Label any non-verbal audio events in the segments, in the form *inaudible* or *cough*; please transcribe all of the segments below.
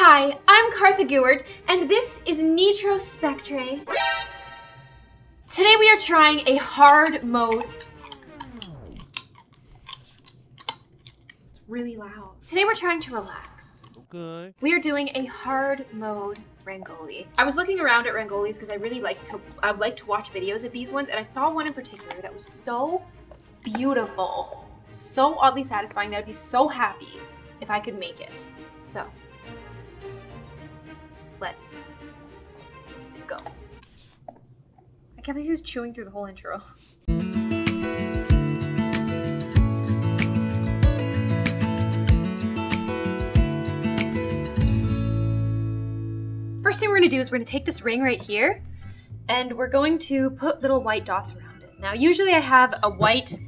Hi, I'm Kartha Gewart, and this is Nitro Spectre. Today we are trying a hard mode. It's really loud. Today we're trying to relax. Okay. We are doing a hard mode Rangoli. I was looking around at Rangolis because I really like to I like to watch videos of these ones and I saw one in particular that was so beautiful. So oddly satisfying that I'd be so happy if I could make it. So let's go. I can't believe he was chewing through the whole intro. First thing we're gonna do is we're gonna take this ring right here and we're going to put little white dots around it. Now, usually I have a white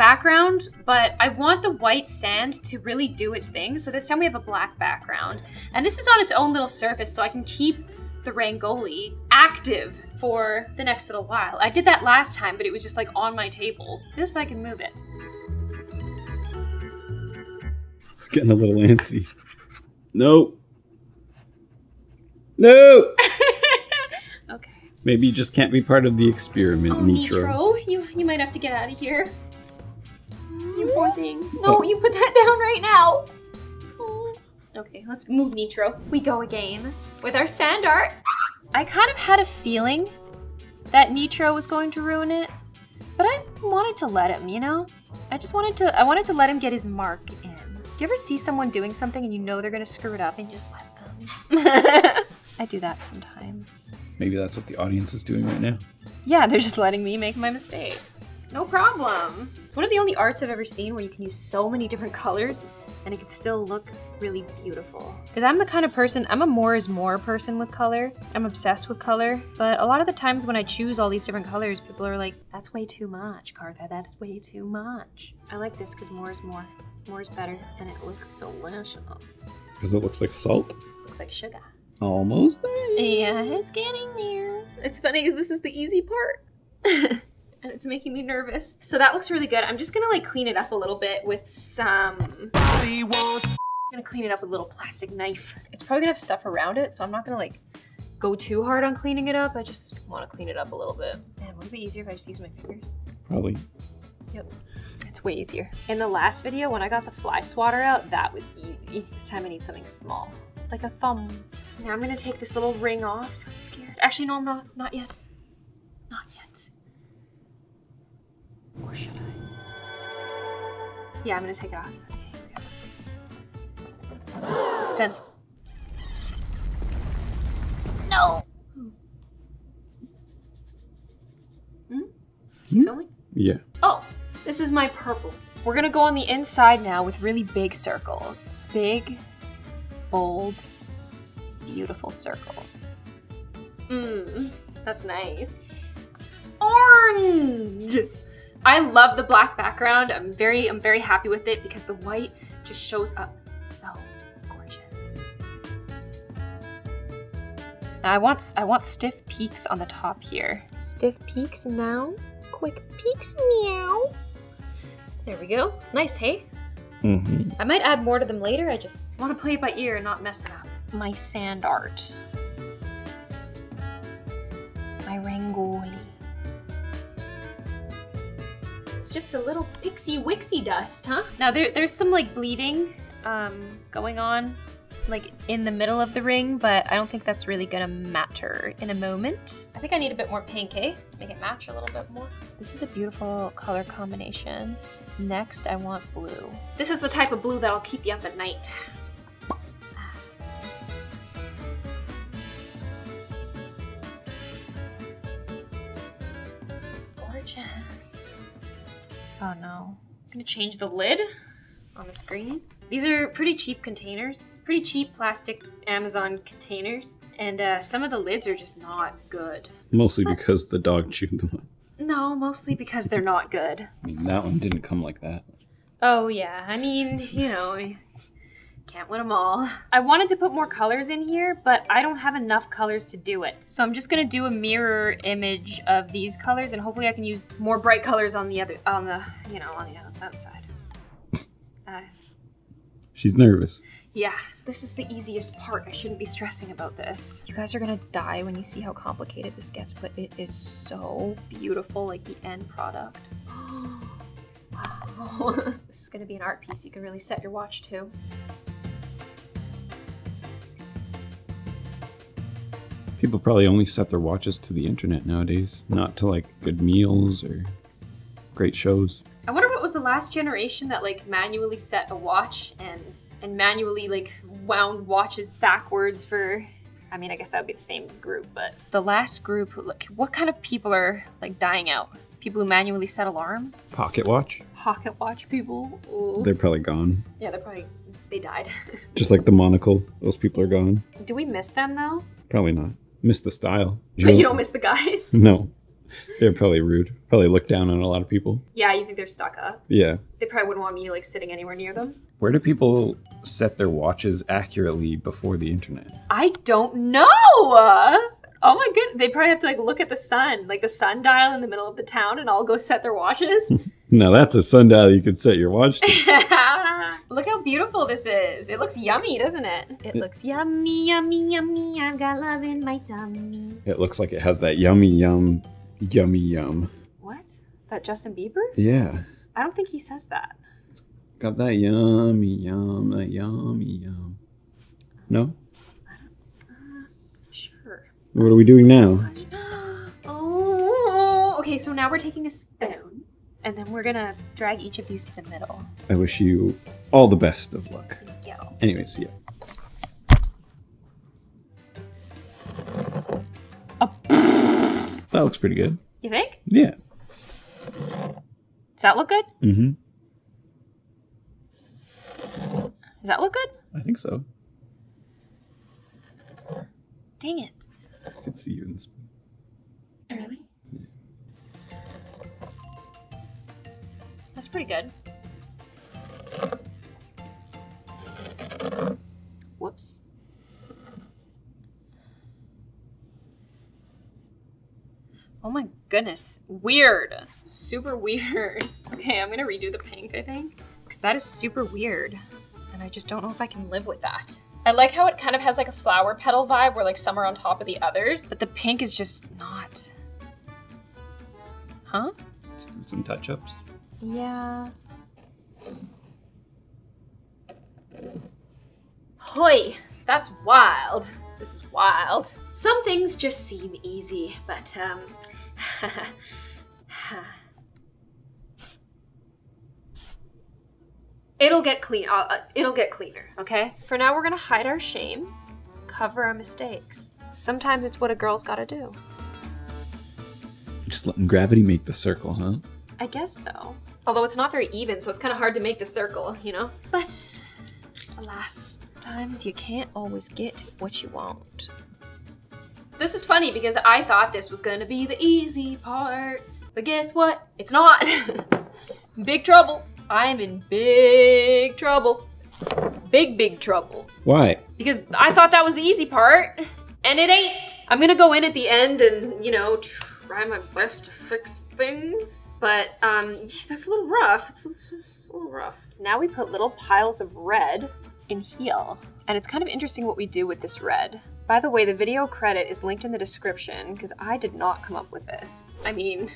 background, but I want the white sand to really do its thing. So this time we have a black background. And this is on its own little surface so I can keep the Rangoli active for the next little while. I did that last time, but it was just like on my table. This I can move it. It's getting a little antsy. No. No! okay. Maybe you just can't be part of the experiment, Oh, Nitro. Nitro, you, you might have to get out of here. You poor thing. No, you put that *laughs* down right now. Okay, let's move Nitro. We go again with our sand art. I kind of had a feeling that Nitro was going to ruin it, but I wanted to let him, you know? I just wanted to, I wanted to let him get his mark in. Do you ever see someone doing something and you know they're gonna screw it up and you just let them? *laughs* I do that sometimes. Maybe that's what the audience is doing right now. Yeah, they're just letting me make my mistakes. No problem. It's one of the only arts I've ever seen where you can use so many different *laughs* colors and it can still look really beautiful. Because I'm the kind of person, I'm a more is more person with color. I'm obsessed with color. But a lot of the times when I choose all these different colors, people are like, that's way too much, Kartha, that's way too much. I like this because more is more. More is better and it looks delicious. Because it looks like salt. Looks like sugar. Almost there. Yeah, it's getting there. It's funny because this is the easy part. *laughs* and it's making me nervous. So that looks really good. I'm just gonna like clean it up a little bit with some... I'm gonna clean it up with a little plastic knife. It's probably gonna have stuff around it, so I'm not gonna like go too hard on cleaning it up. I just wanna clean it up a little bit. Man, would it be easier if I just use my fingers? Probably. Yep. It's way easier. In the last video, when I got the fly swatter out, that was easy. This time I need something small, like a thumb. Now I'm gonna take this little ring off. I'm scared. Actually, no, I'm not. Not yet. Not yet. Yeah, I'm gonna take it off. Okay. Stencil. No. Hmm? Hmm? going. Yeah. Oh, this is my purple. We're gonna go on the inside now with really big circles. Big, bold, beautiful circles. Mmm, that's nice. Orange! I love the black background. I'm very, I'm very happy with it because the white just shows up so gorgeous. I want, I want stiff peaks on the top here. Stiff peaks now. Quick peaks, meow. There we go. Nice, hey? Mm-hmm. I might add more to them later. I just want to play it by ear and not mess it up. My sand art. My Rangoli. Just a little pixie wixie dust, huh? Now there, there's some like bleeding um, going on like in the middle of the ring, but I don't think that's really gonna matter in a moment. I think I need a bit more pink, eh? Make it match a little bit more. This is a beautiful color combination. Next, I want blue. This is the type of blue that'll keep you up at night. Gorgeous. Oh no. I'm gonna change the lid on the screen. These are pretty cheap containers, pretty cheap plastic Amazon containers, and uh, some of the lids are just not good. Mostly because the dog chewed them up. No, mostly because they're not good. I mean, that one didn't come like that. Oh yeah, I mean, you know, can't win them all. *laughs* I wanted to put more colors in here, but I don't have enough colors to do it. So I'm just gonna do a mirror image of these colors and hopefully I can use more bright colors on the other, on the, you know, on the outside. Uh, She's nervous. yeah, This is the easiest part. I shouldn't be stressing about this. You guys are gonna die when you see how complicated this gets, but it is so beautiful, like the end product. *gasps* wow. *laughs* this is gonna be an art piece you can really set your watch to. People probably only set their watches to the internet nowadays, not to like good meals or great shows. I wonder what was the last generation that like manually set a watch and and manually like wound watches backwards for I mean, I guess that would be the same group, but the last group, like, what kind of people are like dying out? People who manually set alarms? Pocket watch? Pocket watch people? Ooh. They're probably gone. yeah, they're probably they died. *laughs* Just like the monocle, those people are gone. Do we miss them though? Probably not. Miss the style. But *laughs* you don't miss the guys. *laughs* No. They're probably rude. Probably look down on a lot of people. Yeah, you think they're stuck up? Yeah. They probably wouldn't want me like sitting anywhere near them. Where do people set their watches accurately before the internet? I don't know. Oh my goodness, they probably have to like look at the sun, like the sundial in the middle of the town, and all go set their watches. *laughs* Now that's a sundial you could set your watch to. *laughs* Look how beautiful this is. It looks yummy, doesn't it? It Yeah. looks yummy, yummy, yummy. I've got love in my tummy. It looks like it has that yummy yum, yummy yum. What? That Justin Bieber? Yeah. I don't think he says that. Got that yummy yum, that yummy yum. No? Uh, sure. What are we doing now? *gasps* Oh, okay. So now we're taking a spoon, and then we're gonna drag each of these to the middle. I wish you all the best of luck. Thank you. Anyways, yeah. That looks pretty good. You think? Yeah. Does that look good? Mm-hmm. Does that look good? I think so. Dang it. I can see you in this. Really? That's pretty good. Whoops. Oh my goodness. Weird. Super weird. *laughs* Okay, I'm gonna redo the pink, I think. Because that is super weird. And I just don't know if I can live with that. I like how it kind of has like a flower petal vibe where like some are on top of the others, but the pink is just not. Huh? Some touch-ups. Yeah. Hoy, that's wild. This is wild. Some things just seem easy, but um *laughs* It'll get clean. Uh, uh, it'll get cleaner, okay? For now, we're gonna hide our shame, cover our mistakes. Sometimes it's what a girl's gotta do. Just letting gravity make the circle, huh? I guess so. Although it's not very even, so it's kind of hard to make the circle, you know? But alas, sometimes you can't always get what you want. This is funny because I thought this was gonna be the easy part, but guess what? It's not. *laughs* big trouble. I'm in big trouble. Big, big trouble Why? because I thought that was the easy part, and it ain't. I'm gonna go in at the end and, you know, try my best to fix things, but um, *laughs* that's a little rough. It's, it's a little rough. Now we put little piles of red in heel, and it's kind of interesting what we do with this red. By the way, the video credit is linked in the description because I did not come up with this. I mean,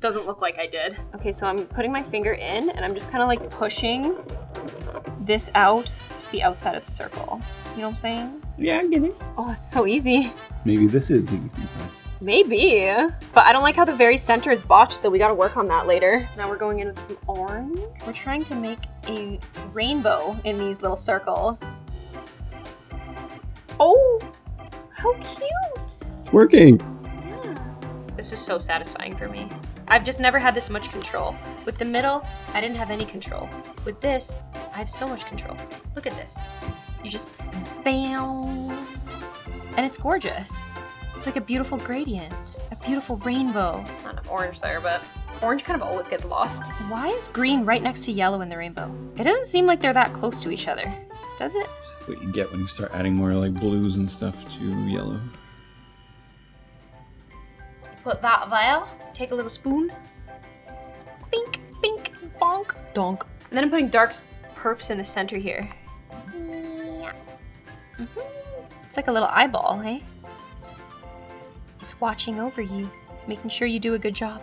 doesn't look like I did. Okay, so I'm putting my finger in and I'm just kind of like pushing this out to the outside of the circle. You know what I'm saying? Yeah, I get it. Oh, it's so easy. Maybe this is the easy part. Maybe. But I don't like how the very center is botched, so we gotta work on that later. Now we're going in with some orange. We're trying to make a rainbow in these little circles. Oh, how cute. It's working. Yeah. This is so satisfying for me. I've just never had this much control. With the middle, I didn't have any control. With this, I have so much control. Look at this. You just bam. And it's gorgeous. It's like a beautiful gradient, a beautiful rainbow. Not enough orange there, but orange kind of always gets lost. Why is green right next to yellow in the rainbow? It doesn't seem like they're that close to each other, does it? That's what you get when you start adding more like blues and stuff to yellow. Put that there. Take a little spoon. Bink, bink, bonk, donk. And then I'm putting dark perps in the center here. It's like a little eyeball, hey? It's watching over you. It's making sure you do a good job.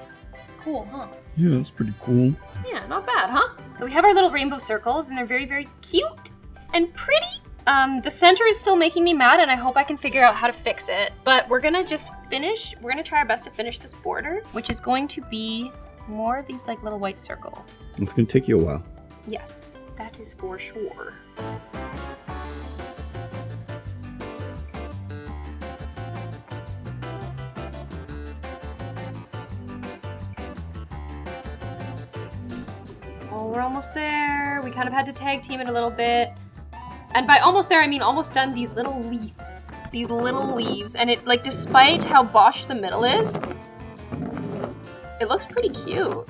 Cool, huh? Yeah, that's pretty cool. Yeah, not bad, huh? So we have our little rainbow circles, and they're very, very cute and pretty. Um, the center is still making me mad, and I hope I can figure out how to fix it. But we're gonna just finish, we're gonna try our best to finish this border, which is going to be more of these like little white circles. It's gonna take you a while. Yes, that is for sure. We're almost there. We kind of had to tag team it a little bit. And by almost there, I mean almost done these little leaves. These little leaves. And it, like, despite how bosh the middle is, it looks pretty cute.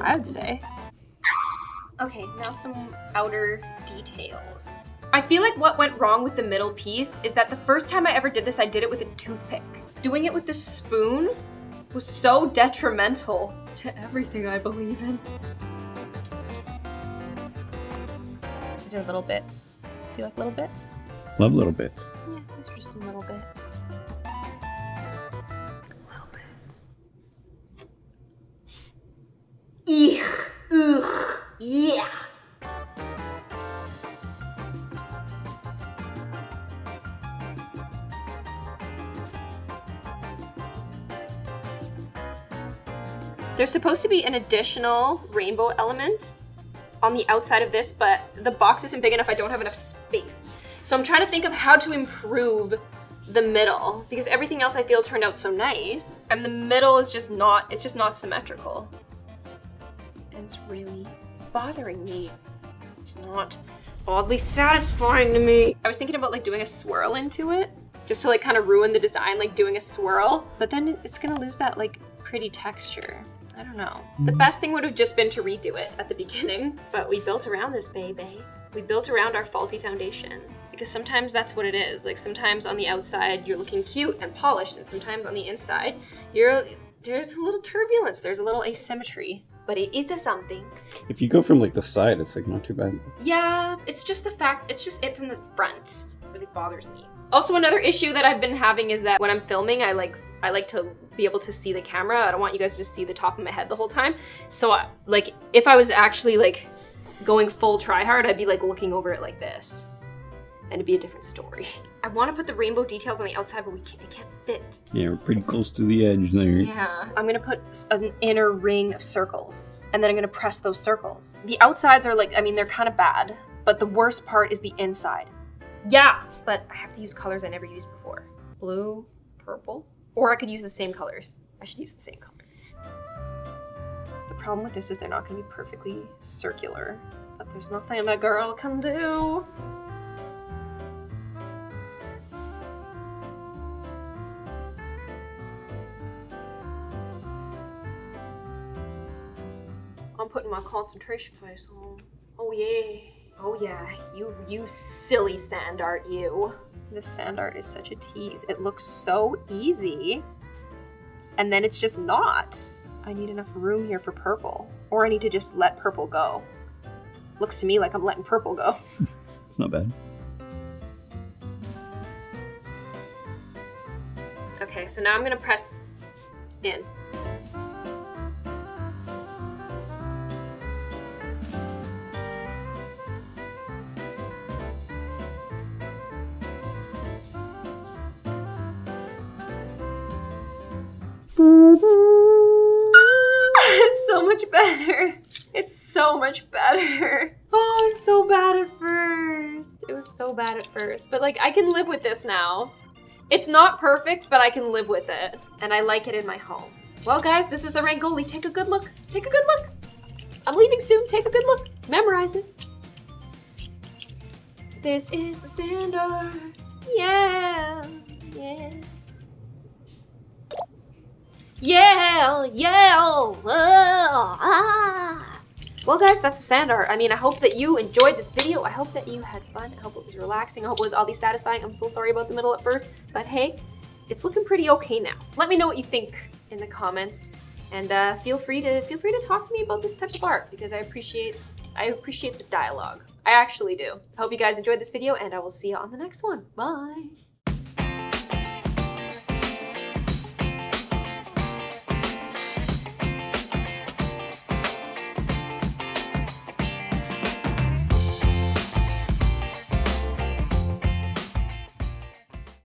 I would say. Okay, now some outer details. I feel like what went wrong with the middle piece is that the first time I ever did this, I did it with a toothpick. Doing it with the spoon was so detrimental to everything I believe in. These are little bits. Do you like little bits? Love little bits. Yeah, these are just some little bits. Little bits. Eek, ugh, yeah. There's supposed to be an additional rainbow element on the outside of this, but the box isn't big enough. I don't have enough space. So I'm trying to think of how to improve the middle because everything else I feel turned out so nice. And the middle is just not, it's just not symmetrical. And it's really bothering me. It's not oddly satisfying to me. I was thinking about like doing a swirl into it just to like kind of ruin the design, like doing a swirl, but then it's gonna lose that like pretty texture. I don't know. The mm. best thing would have just been to redo it at the beginning, but we built around this baby. We built around our faulty foundation because sometimes that's what it is. Like sometimes on the outside you're looking cute and polished and sometimes on the inside you're there's a little turbulence, there's a little asymmetry, but it is a something. If you go from like the side, it's like not too bad. Yeah, it's just the fact, it's just it from the front really bothers me. Also another issue that I've been having is that when I'm filming, I like I like to be able to see the camera. I don't want you guys to see the top of my head the whole time. So I, like if I was actually like going full try hard, I'd be like looking over it like this. And it'd be a different story. *laughs* I want to put the rainbow details on the outside, but we can't, it can't fit. Yeah, we're pretty close to the edge there. Yeah. I'm gonna put an inner ring of circles and then I'm gonna press those circles. The outsides are like, I mean, they're kind of bad, but the worst part is the inside. Yeah, but I have to use colors I never used before. Blue, purple, or I could use the same colors. I should use the same colors. The problem with this is they're not gonna be perfectly circular, but there's nothing a girl can do. I'm putting my concentration face on. Oh yeah. Oh yeah. You you silly sand art you. This sand art is such a tease. It looks so easy. And then it's just not. I need enough room here for purple. Or I need to just let purple go. Looks to me like I'm letting purple go. *laughs* *laughs* It's not bad. Okay, so now I'm gonna press in. Much better. *laughs* Oh, it was so bad at first. It was so bad at first. But like I can live with this now. It's not perfect, but I can live with it. And I like it in my home. Well guys, this is the Rangoli. Take a good look. Take a good look. I'm leaving soon. Take a good look. Memorize it. This is the sander. Yeah. Yeah. Yeah, yeah, oh, ah. Well guys, that's the sand art. I mean, I hope that you enjoyed this video. I hope that you had fun. I hope it was relaxing. I hope it was oddly satisfying. I'm so sorry about the middle at first, but hey, it's looking pretty okay now. Let me know what you think in the comments, and uh, feel free to feel free to talk to me about this type of art because I appreciate I appreciate the dialogue. I actually do. I hope you guys enjoyed this video, and I will see you on the next one. Bye.